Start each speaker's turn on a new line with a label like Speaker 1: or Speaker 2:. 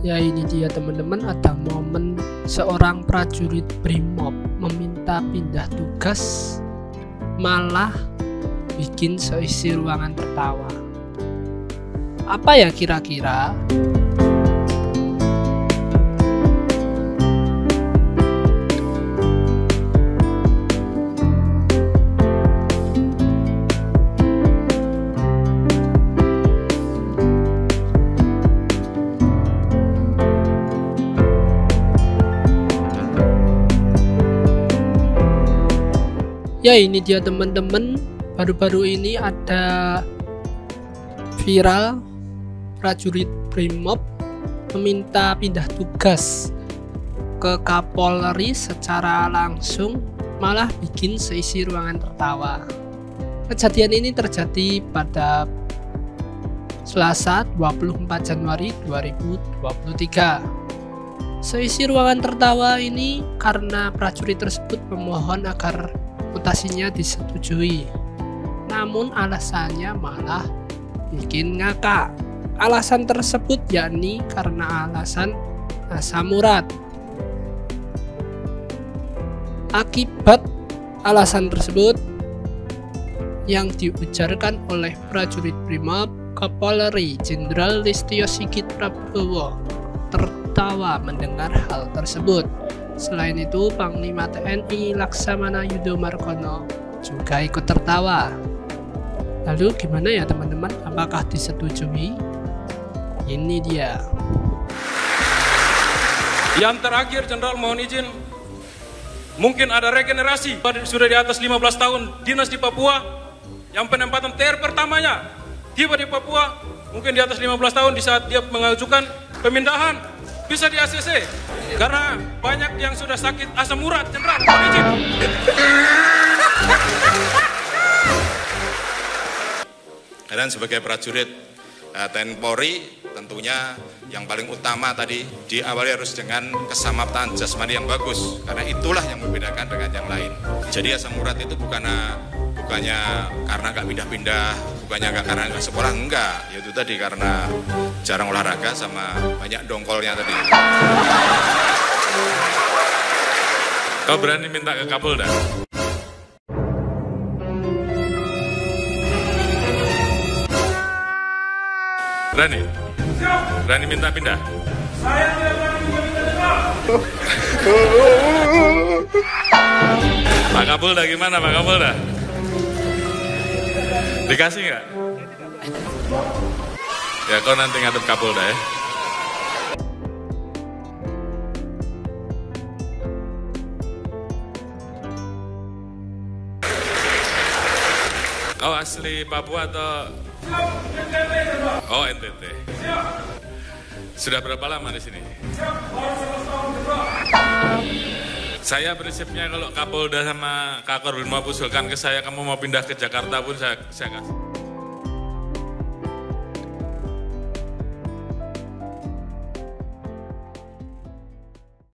Speaker 1: Ya ini dia teman-teman ada momen seorang prajurit Brimob meminta pindah tugas malah bikin seisi ruangan tertawa. Apa ya kira-kira? Ya ini dia teman-teman Baru-baru ini ada viral prajurit Brimob meminta pindah tugas ke Kapolri secara langsung malah bikin seisi ruangan tertawa. Kejadian ini terjadi pada Selasa 24 Januari 2023. Seisi ruangan tertawa ini karena prajurit tersebut memohon agar mutasinya disetujui. Namun alasannya malah bikin ngakak. Alasan tersebut yakni karena alasan asam urat. Akibat alasan tersebut yang diujarkan oleh prajurit Brimob Kapolri Jenderal Listio Sigit Prabowo tertawa mendengar hal tersebut. Selain itu, Panglima TNI Laksamana Yudo Margono juga ikut tertawa. Lalu gimana ya teman-teman? Apakah disetujui? Ini dia.
Speaker 2: Yang terakhir, Jenderal mohon izin. Mungkin ada regenerasi sudah di atas 15 tahun dinas di Papua yang penempatan TR pertamanya tiba di Papua mungkin di atas 15 tahun di saat dia mengajukan pemindahan bisa di ACC karena banyak yang sudah sakit asam urat mohon izin
Speaker 3: dan sebagai prajurit uh, TNI Polri tentunya yang paling utama tadi diawali harus dengan kesamaptan jasmani yang bagus. Karena itulah yang membedakan dengan yang lain. Jadi asam urat itu bukan bukannya karena nggak pindah-pindah bukannya nggak karena nggak sekolah enggak yaitu tadi karena jarang olahraga sama banyak dongkolnya tadi
Speaker 2: kau berani minta ke Kapolda Berani? Berani minta pindah? Saya tidak berani minta pindah. Pak Kapolda gimana Pak Kapolda? Dikasih nggak? Ya kau nanti ngadep Kapolda ya. Kau asli Papua atau Oh NTT. Sudah berapa lama di sini? Saya prinsipnya kalau Kapolda sama Kakor Brimob usulkan ke saya kamu mau pindah ke Jakarta pun saya saya kasih.